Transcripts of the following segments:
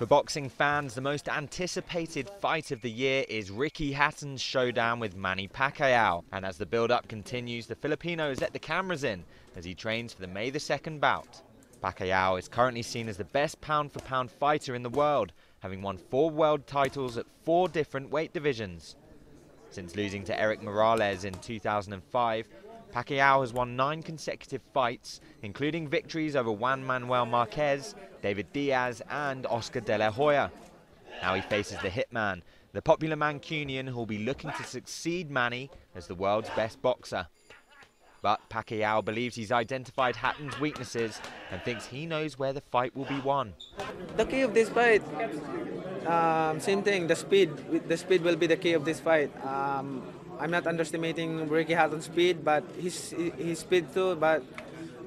For boxing fans, the most anticipated fight of the year is Ricky Hatton's showdown with Manny Pacquiao. And as the build-up continues, the Filipino has let the cameras in as he trains for the May the 2nd bout. Pacquiao is currently seen as the best pound-for-pound fighter in the world, having won four world titles at four different weight divisions. Since losing to Erik Morales in 2005, Pacquiao has won nine consecutive fights, including victories over Juan Manuel Marquez, David Diaz, and Oscar De La Hoya. Now he faces the Hitman, the popular Mancunian who will be looking to succeed Manny as the world's best boxer. But Pacquiao believes he's identified Hatton's weaknesses and thinks he knows where the fight will be won. The key of this fight, um, same thing, the speed. The speed will be the key of this fight. Um, I'm not underestimating Ricky Hatton's speed, but his his speed too. But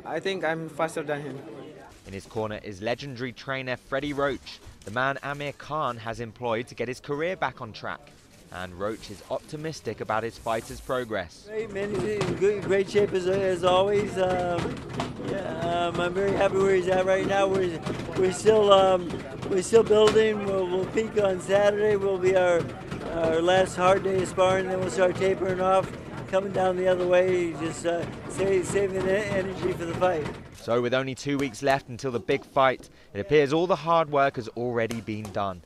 I think I'm faster than him. In his corner is legendary trainer Freddie Roach, the man Amir Khan has employed to get his career back on track. And Roach is optimistic about his fighter's progress. Great, man. He's in good, great shape as, as always. Um, yeah, um, I'm very happy where he's at right now. We're, we're still um, we're still building. We'll, we'll peak on Saturday. Will be our our last hard day of sparring, then we'll start tapering off, coming down the other way, just uh, save, saving energy for the fight. So with only two weeks left until the big fight, it appears all the hard work has already been done.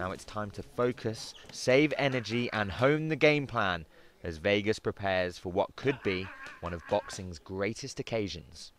Now it's time to focus, save energy and hone the game plan as Vegas prepares for what could be one of boxing's greatest occasions.